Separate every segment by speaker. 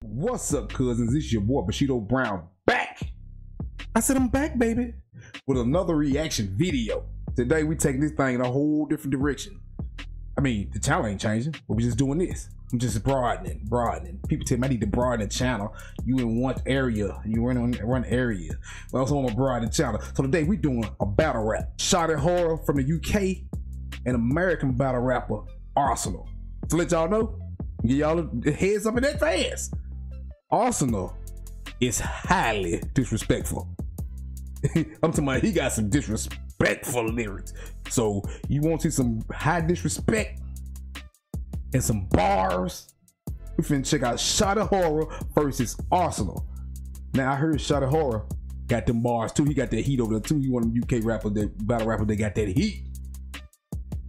Speaker 1: What's up, cousins? It's your boy Boshido Brown back. I said I'm back, baby, with another reaction video. Today we take this thing in a whole different direction. Mean, the channel ain't changing, but we just doing this. I'm just broadening, broadening. People tell me I need to broaden the channel. You in one area, you run on one area. But also I'm a broaden channel. So today we doing a battle rap. Shotty Horroh from the UK, and American battle rapper Arsonal. To let y'all know, get y'all heads up in that fast. Arsonal is highly disrespectful. I'm talking about he got some disrespectful lyrics. So you want to see some high disrespect and some bars? We finna check out Shotty Horroh versus Arsonal. Now I heard Shotty Horroh got them bars too. He got that heat over there too. He one of them UK rappers, that battle rapper, they got that heat.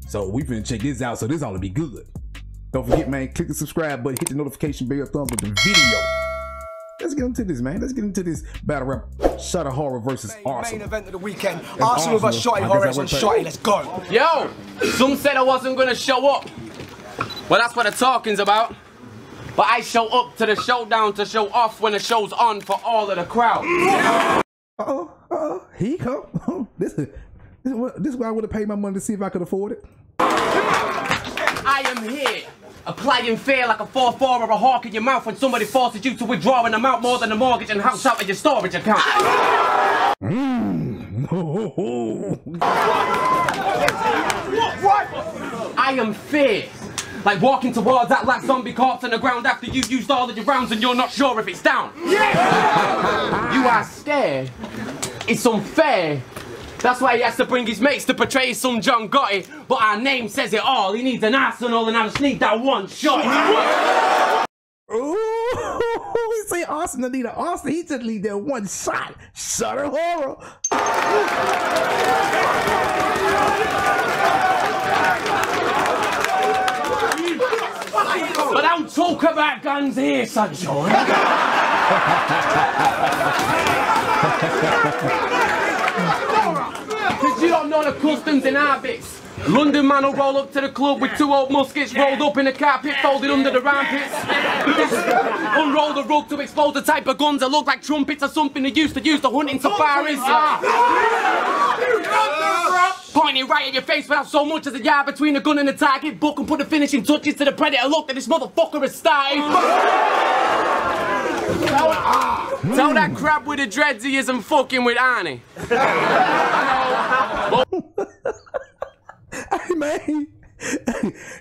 Speaker 1: So we finna check this out. So this ought to be good. Don't forget, man, click the subscribe button, hit the notification bell, thumbs up the video. Let's get into this, man. Let's get into this battle rap. Shotty Horroh versus
Speaker 2: Main,
Speaker 1: Arsonal.
Speaker 2: main event of the weekend.
Speaker 1: That's
Speaker 2: Arsenal versus
Speaker 1: Arsenal.
Speaker 2: Shotty
Speaker 1: I guess
Speaker 2: and
Speaker 1: went
Speaker 2: Shotty. Let's go.
Speaker 3: Yo, some said I wasn't gonna show up. Well, that's what the talking's about. But I show up to the showdown to show off when the show's on for all of the crowd.
Speaker 1: Uh-oh, uh-oh, here you come. this is this is, what, this is why I would have paid my money to see if I could afford it.
Speaker 3: I am here, applying fear like a 4-4 or a hawk in your mouth when somebody forces you to withdraw an amount more than a mortgage and house out of your storage account. I am fear. Like walking towards that last zombie corpse on the ground after you've used all of your rounds and you're not sure if it's down. you are scared. It's unfair. That's why he has to bring his mates to portray some John Gotti. But our name says it all. He needs an arsenal and I just need that one shot.
Speaker 1: Ooh, he say Arsonal need an Arsenal. He just need that one shot. Shotty Horroh.
Speaker 3: But don't talk about guns here, sunshine. You don't know the customs and habits. London man will roll up to the club with two old muskets rolled up in a carpet, folded under the armpits. Unroll the rug to expose the type of guns that look like trumpets or something they used to use to hunt ah. in safaris. Pointing right at your face without so much as a yard between the gun and the target. Book and put the finishing touches to the predator look that this motherfucker has started. Tell, tell that crap with the dreads he isn't fucking with Arnie.
Speaker 1: man.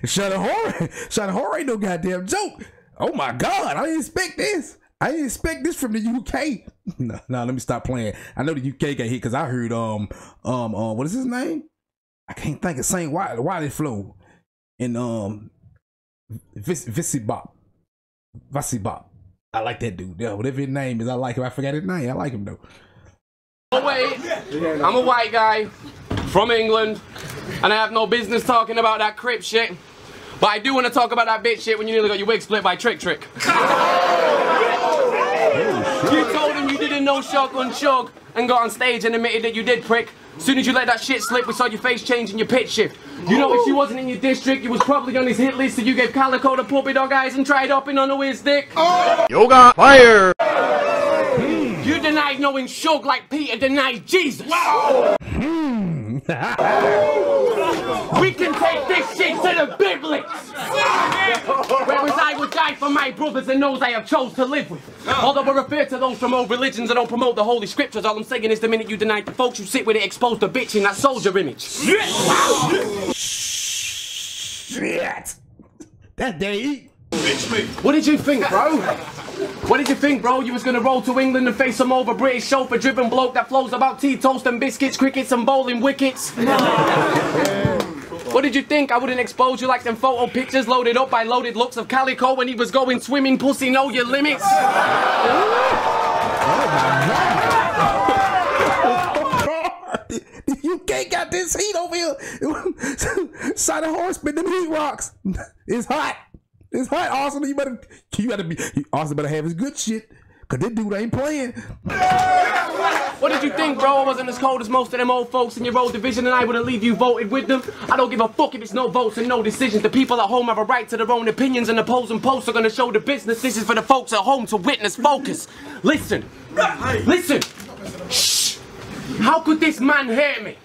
Speaker 1: Shotty Horroh. Shot of Horror ain't no goddamn joke. Oh my God. I didn't expect this. I didn't expect this from the UK. no, no, let me stop playing. I know the UK got hit because I heard um um uh what is his name? I can't think of Saint Wiley Wiley Flow and um Vis Visibop. Vasibop. I like that dude. Yeah, whatever his name is, I like him. I forgot his name. I like him though.
Speaker 3: Wait, I'm a white guy from England, and I have no business talking about that crip shit. But I do want to talk about that bitch shit when you nearly got your wig split by Trick Trick. You told him you didn't know Shotgun Suge and got on stage and admitted that you did prick. Soon as you let that shit slip, we saw your face change and your pitch shift. You know, if she wasn't in your district, you was probably on his hit list, so you gave Calicoe the puppy dog eyes and tried upping on the whiz dick.
Speaker 4: Yoga fire!
Speaker 3: You denied knowing Suge like Peter denied Jesus. Hmm. we can take this shit to the big licks. Whereas I would die for my brothers and those I have chose to live with. Oh. Although I refer to those from old religions that don't promote the holy scriptures, all I'm saying is the minute you deny the folks you sit with it exposed a bitch in that soldier image.
Speaker 1: Shit. That day.
Speaker 3: What did you think, bro? What did you think, bro? You was gonna roll to England and face some over British chauffeur driven bloke that flows about tea toast and biscuits, crickets and bowling wickets? What did you think? I wouldn't expose you like them photo pictures loaded up by Loaded Lux of Calicoe when he was going swimming, pussy, know your limits?
Speaker 1: You can't got this heat over here. Side of horse, spin them heat rocks. It's hot. It's hot, Austin. You better, you gotta be, Austin better have his good shit. Cause this dude ain't playing.
Speaker 3: What did you think, bro? I wasn't as cold as most of them old folks in your old division, and I would have leave you voted with them. I don't give a fuck if it's no votes and no decisions. The people at home have a right to their own opinions, and the polls and posts are gonna show the business. This is for the folks at home to witness. Focus. Listen. Listen. Shh. How could this man hurt me?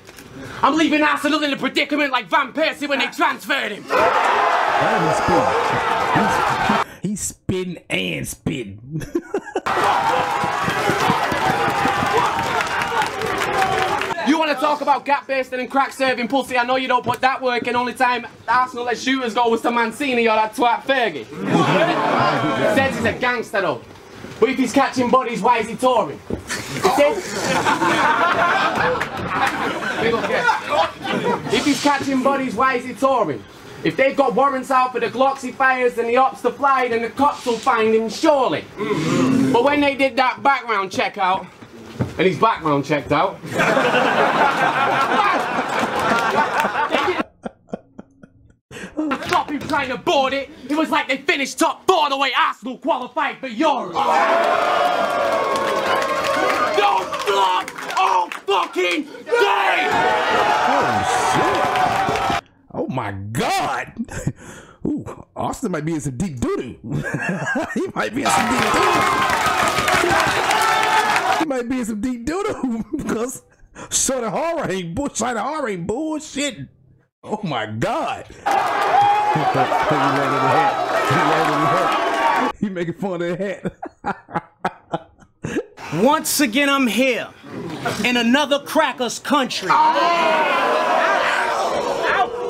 Speaker 3: I'm leaving Arsenal in a predicament like Van Persie when they transferred him.
Speaker 1: That is spin. He's, he's spin and spin.
Speaker 3: You want to talk about gap basting and crack serving pussy? I know you don't put that work in. Only time Arsenal let shooters go was to Mancini or that twat Fergie. Says he's a gangster though. But if he's catching bodies, why is he touring? If he's catching bodies, why is he touring? If they've got warrants out for the Glocks he fires and the ops to fly, then the cops will find him surely. But when they did that background check out, and his background checked out, Stop him trying to board it. It was like they finished top four the way Arsenal qualified for Europe. Don't flop all fucking day!
Speaker 1: Oh, oh my God. Ooh, Austin might be in some deep doo doo. he might be in some deep doo doo. He might be in some deep doo doo because Shotty Horroh ain't bull. Shotty Horroh ain't bullshit. Oh my God. He landed the hat. He landed the hat. He making fun of the hat.
Speaker 2: Once again, I'm here in another cracker's country.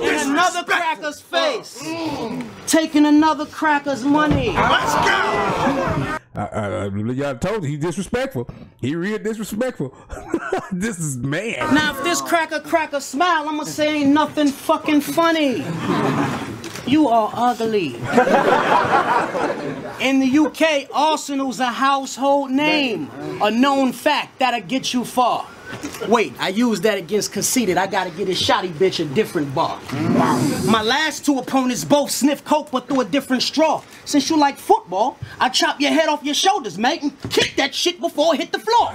Speaker 2: In another cracker's face. Taking another cracker's money.
Speaker 1: I, I, I, y'all told you he disrespectful. He real disrespectful. this is man.
Speaker 2: Now, if this cracker cracker smile, I'ma say ain't nothing fucking funny. You are ugly. In the UK, Arsenal's a household name, a known fact that'll get you far. Wait, I used that against conceited. I gotta get his shotty bitch a different bar. My last two opponents both sniff coke but through a different straw. Since you like football, I chop your head off your shoulders, mate, and kick that shit before it hit the floor.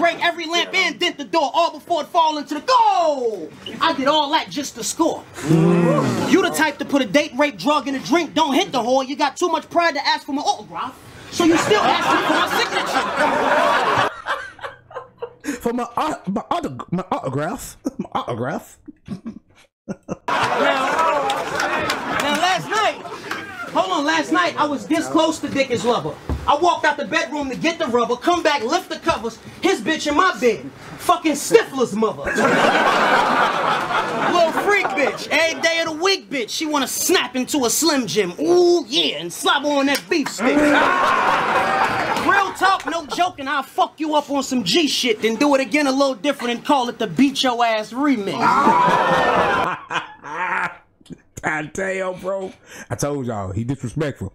Speaker 2: Break every lamp and dent the door, all before it fall into the goal. I did all that just to score. You the type to put a date, rape, drug, in a drink, don't hit the whore. You got too much pride to ask for my autograph. So you still asking for my signature.
Speaker 1: For my, au- my, auto, my autograph. My autograph.
Speaker 2: Now now last night, hold on, last night I was this close to Dickens Lover. I walked out the bedroom to get the rubber, come back, lift the covers, his bitch in my bed. Fucking Stifler's mother. Little freak bitch, every day of the week bitch. She wanna snap into a Slim Jim. Ooh yeah, and slobber on that beef stick. Real talk, no joking. I'll fuck you up on some G shit, then do it again a little different and call it the Beat Your Ass Remix.
Speaker 1: I tell bro. I told y'all he disrespectful.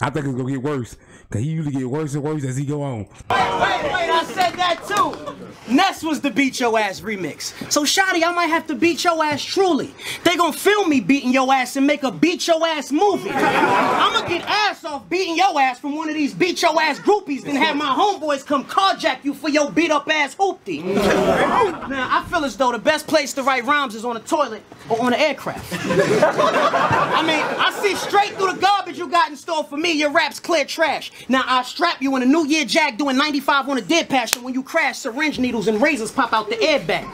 Speaker 1: I think it's gonna get worse. Cause he usually get worse and worse as he go on.
Speaker 2: Wait, wait, wait, I said that too. Ness was the Beat Your Ass remix. So, Shotty, I might have to beat your ass truly. They gonna film me beating your ass and make a Beat Your Ass movie. I'ma get ass off beating your ass from one of these Beat Your Ass groupies, then have my homeboys come carjack you for your beat up ass hoopty. now, I feel as though the best place to write rhymes is on a toilet or on an aircraft. I mean, I see straight through the garbage you got in store for me. Your rap's clear trash. Now I strap you in a New Year Jack doing 95 on a dead passion when you crash. Syringe needles and razors pop out the airbag.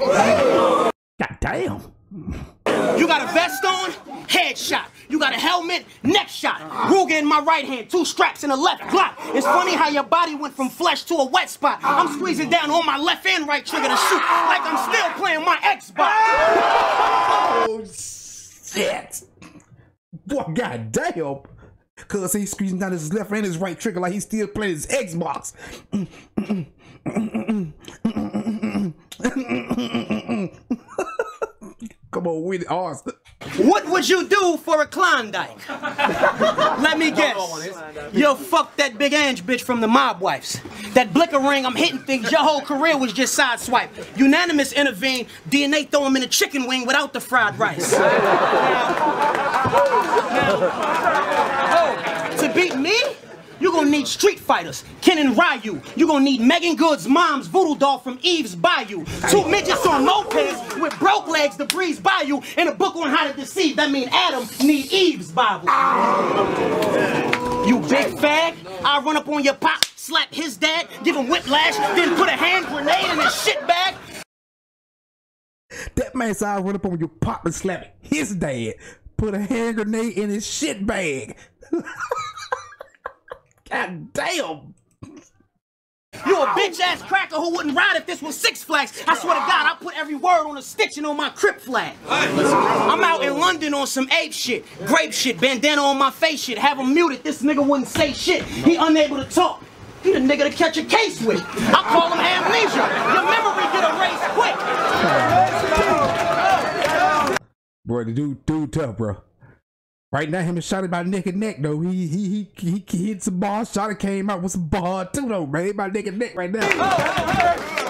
Speaker 1: God damn.
Speaker 2: You got a vest on, headshot. You got a helmet, neck shot. Ruger in my right hand, two straps in the left Glock. It's funny how your body went from flesh to a wet spot. I'm squeezing down on my left and right trigger to shoot like I'm still playing my Xbox.
Speaker 1: Oh shit. Boy, god damn. Cause he's squeezing down his left and his right trigger like he's still playing his Xbox. Come on, with it, Austin.
Speaker 2: What would you do for a Klondike? Let me guess. You'll fuck that big Ang bitch from the mob wives. That blicker ring, I'm hitting things. Your whole career was just sideswipe. Unanimous intervene. DNA throw him in a chicken wing without the fried rice. To beat me? You're gonna need street fighters, Ken and Ryu. You're gonna need Meagan Good's mom's voodoo doll from Eve's Bayou. Two midgets on mopeds with broke legs to breeze by you, and a book on how to deceive. That mean Adam need Eve's Bible. You big fag, I run up on your pop, slap his dad, give him whiplash, then put a hand grenade in his shit bag.
Speaker 1: That man said I run up on your pop and slap his dad. Put a hand grenade in his shit bag. God damn.
Speaker 2: You a bitch ass cracker who wouldn't ride if this was Six Flags. I swear to God, I put every word on a stitching on my crip flag. I'm out in London on some ape shit, grape shit, bandana on my face shit. Have him muted. This nigga wouldn't say shit. He unable to talk. He the nigga to catch a case with. I call him amnesia. Your memory
Speaker 1: Bro, the dude, dude tough, bro. Right now, him and Shotty by neck and neck though. He he he he, he hit some bars. Shotty came out with some bar too though, man. By neck and neck right now.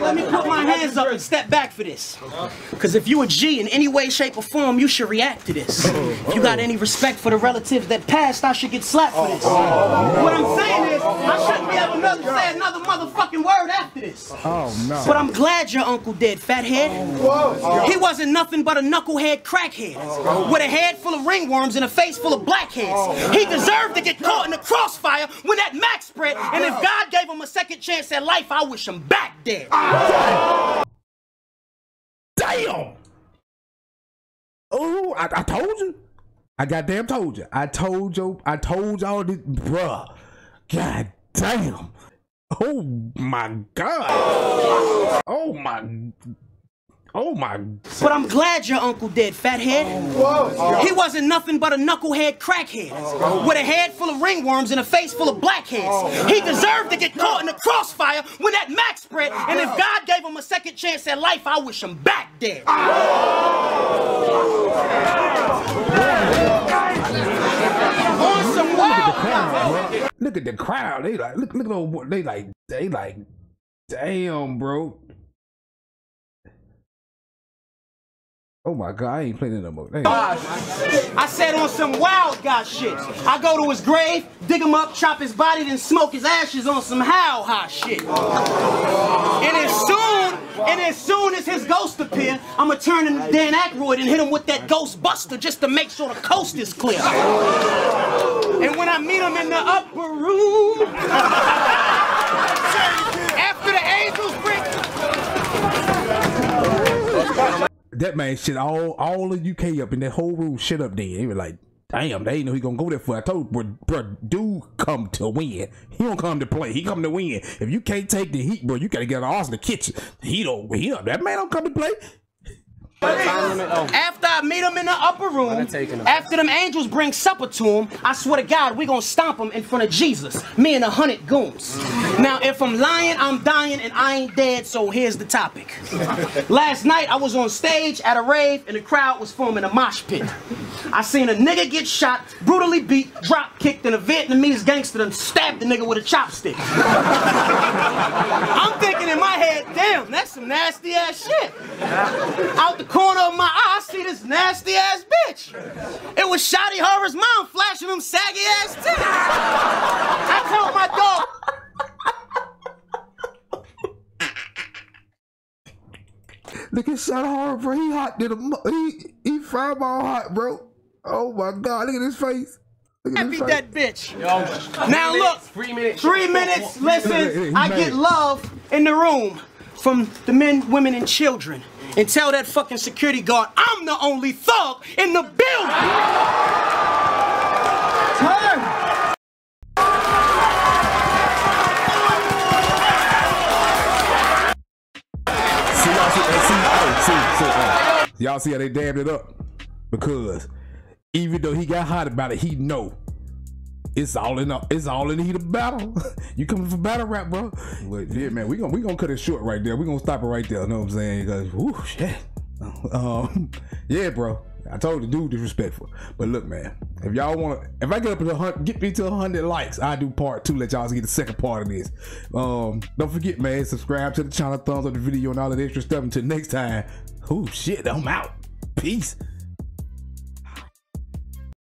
Speaker 2: Let me put my hands up and step back for this. Because if you a G in any way, shape, or form, you should react to this. If you got any respect for the relatives that passed, I should get slapped for this. What I'm saying is, I shouldn't be able to say another motherfucking word after this.
Speaker 1: Oh no.
Speaker 2: But I'm glad your uncle dead, fathead. He wasn't nothing but a knucklehead crackhead. With a head full of ringworms and a face full of blackheads. He deserved to get caught in the crossfire when that max spread. And if God gave him a second chance at life, I wish him back dead.
Speaker 1: Damn. Oh, I, I told you. I goddamn told you. I told you. I told y'all this, bruh. God damn. Oh my god. Oh my. Oh my.
Speaker 2: But I'm glad your uncle dead, fathead. Oh. He wasn't nothing but a knucklehead crackhead. Oh. With a head full of ringworms and a face full of blackheads. Oh. He deserved to get caught in the crossfire when that max spread. And if God gave him a second chance at life, I wish him back dead. On some wild
Speaker 1: Crowd, bro. Look at the crowd. They like look look at those boy- they like they like damn bro. Oh my god, I ain't playing it no more.
Speaker 2: I said on some wild guy shit. I go to his grave, dig him up, chop his body, then smoke his ashes on some how high shit. And as soon, and as soon as his ghost appear, I'ma turn into Dan Aykroyd and hit him with that ghost buster just to make sure the coast is clear. And when I meet him in the upper room, after the angels bring
Speaker 1: That man shit all all of UK up in that whole room shit up there. They were like, damn, they ain't know he gonna go there for. I told bro, bro, dude come to win. He don't come to play. He come to win. If you can't take the heat, bro, you gotta get an arse in the kitchen. He don't. He don't. That man don't come to play.
Speaker 2: After I meet him in the upper room, after them angels bring supper to him, I swear to God, we gonna stomp him in front of Jesus. Me and a hundred goons. Now, if I'm lying, I'm dying, and I ain't dead, so here's the topic. Last night, I was on stage at a rave, and the crowd was forming a mosh pit. I seen a nigga get shot, brutally beat, drop kicked, and a Vietnamese gangster done stabbed the nigga with a chopstick. I'm thinking in my head, damn, that's some nasty ass shit. Out the corner of my eye, I see this nasty ass bitch. It was Shotty Horroh's mom flashing them saggy ass titties. I told my dog,
Speaker 1: Look at shot hard, bro. He hot did a mo- he he fireball hot, bro. Oh my god, look at his face. Look at
Speaker 2: I beat that bitch. Now look,
Speaker 3: Three minutes.
Speaker 2: three minutes, listen, I get love in the room from the men, women, and children. And tell that fucking security guard, I'm the only thug in the building. Turn.
Speaker 1: Y'all see, see, see, see, y'all see how they dabbed it up because even though he got hot about it, he know it's all in the, it's all in the heat of battle. you coming for battle rap, bro? But yeah, man, we gonna we gonna cut it short right there. We gonna stop it right there. You know what I'm saying? Because whoo, shit. Um, yeah, bro. I told the dude disrespectful. But look, man, if y'all want if I get up to hun- get me to hundred likes, I do part two. Let y'all get the second part of this. Um, don't forget, man, subscribe to the channel, thumbs up the video, and all that extra stuff. Until next time. Oh shit, I'm out. Peace.